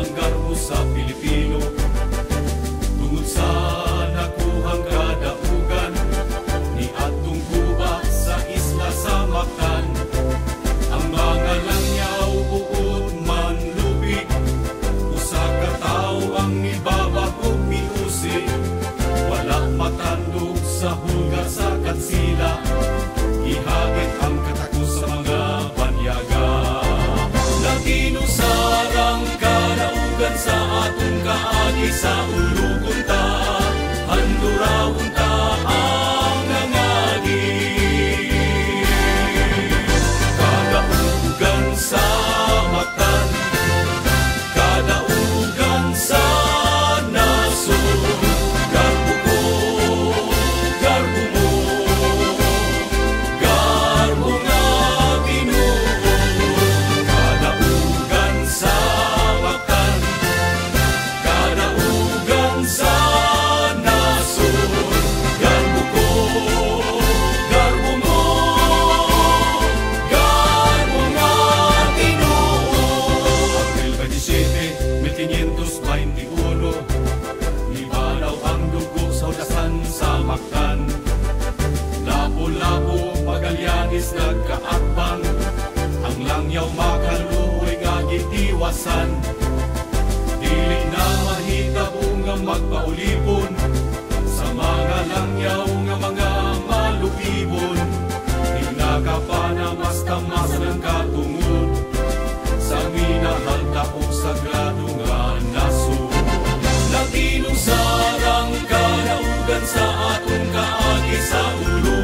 ang garo sa Pilipino. Tungod sa nakuhang kadaugan Ni Atong Cuba sa isla sa Mactan. Ang mga langyaw uod man lubig Usa ka tao ang ibabago miusi. Wala matandog sa huli Isaú. may di uno. Ibalaw ang dugo sa udasan sa maktan. Lapu-lapu, pagalyanis nagkaakbang. Ang langyaw makaluhoy gagitiwasan. ka agisa ulo